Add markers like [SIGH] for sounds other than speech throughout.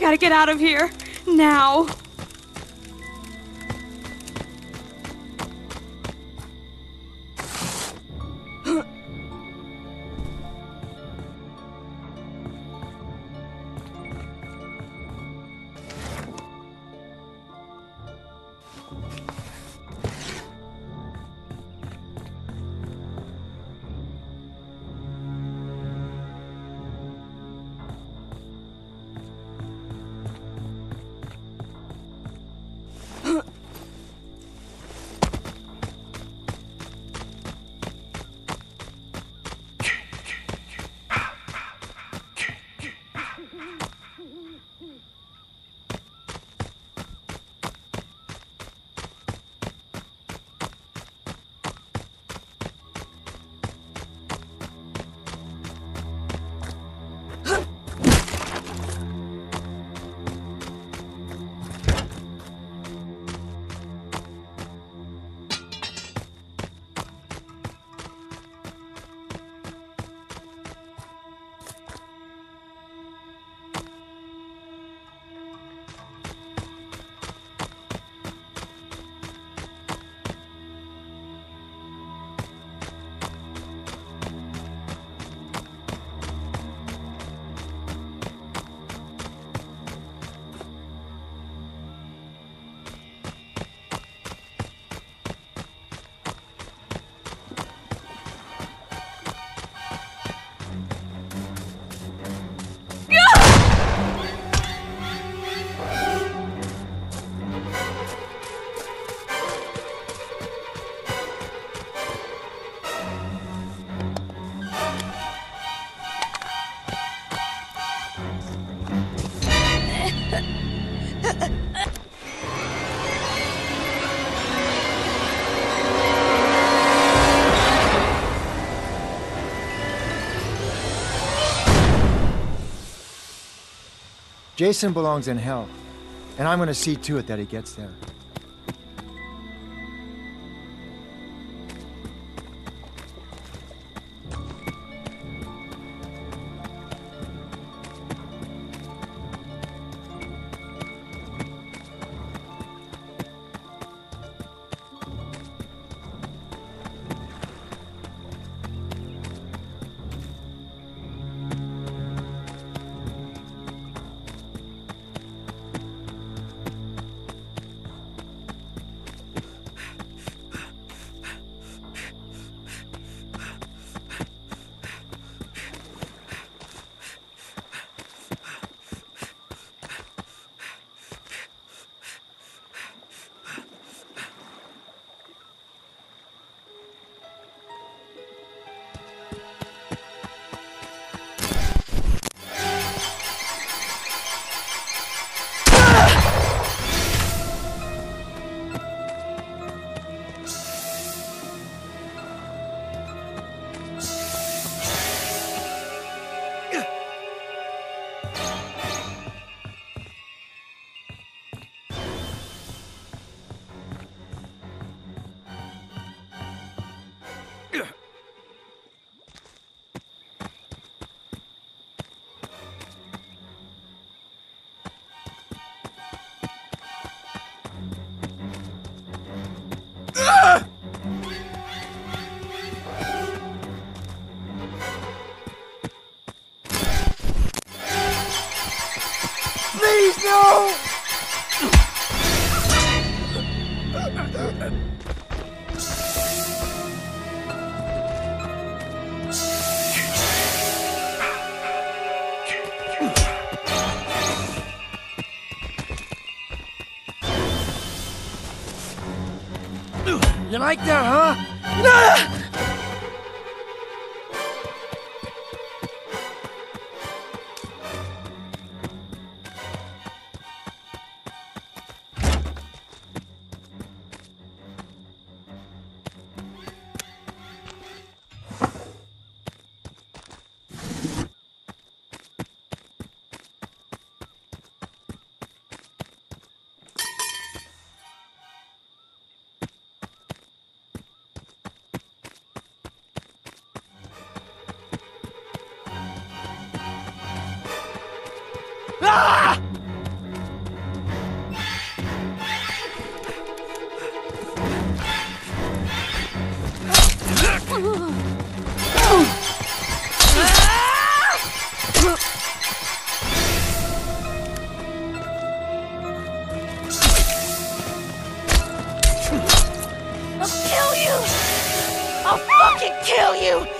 I gotta get out of here. Now. Jason belongs in hell, and I'm gonna see to it that he gets there. No! You like that, huh? Ah! I'll kill you! I'll fucking kill you!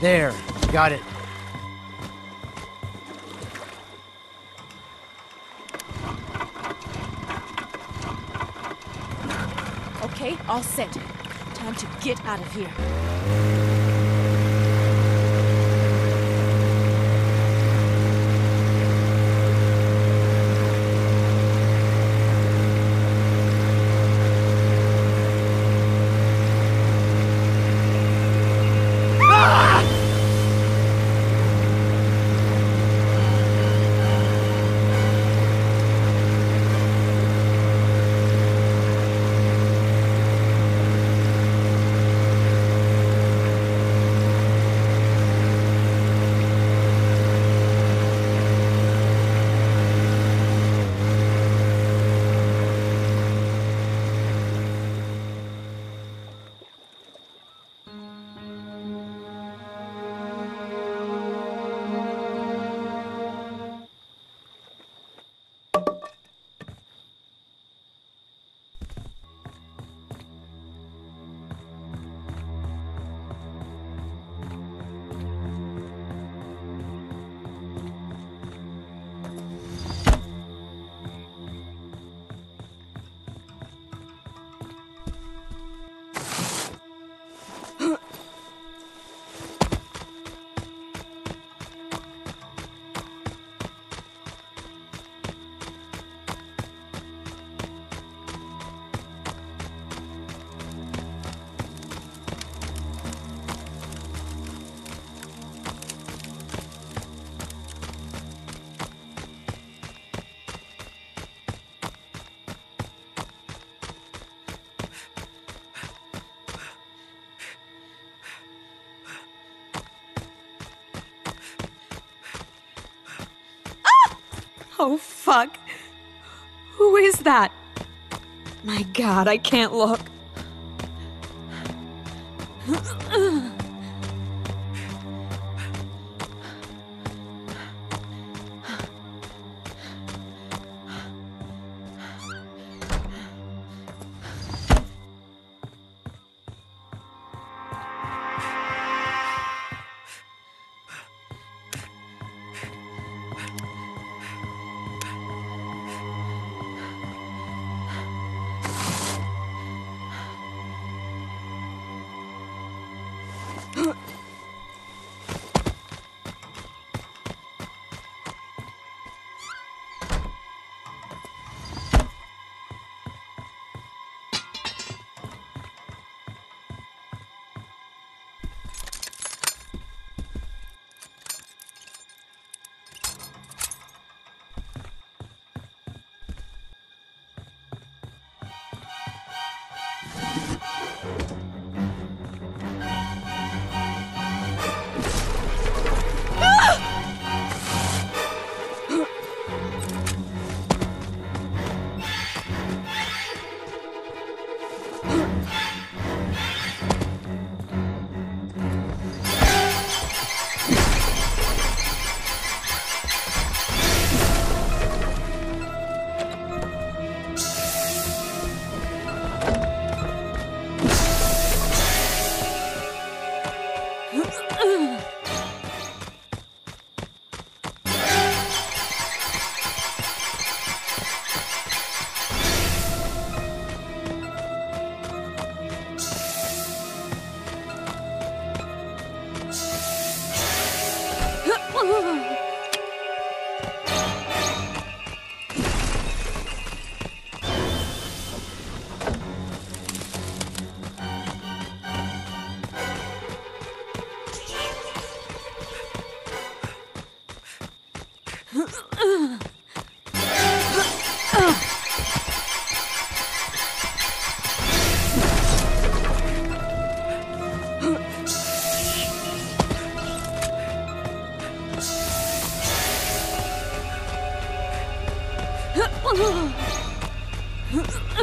There, got it. Okay, all set. Time to get out of here. Oh, fuck. Who is that? My god, I can't look.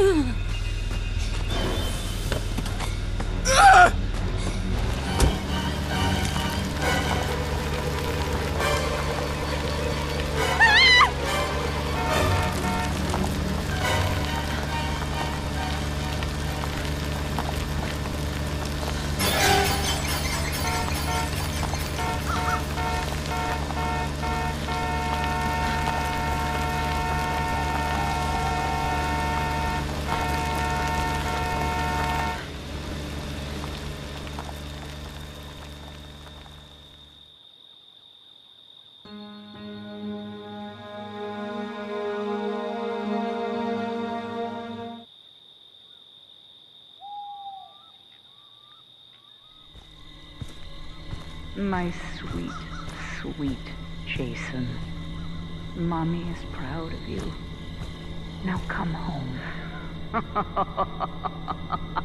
うん。My sweet, sweet Jason. Mommy is proud of you. Now come home. [LAUGHS]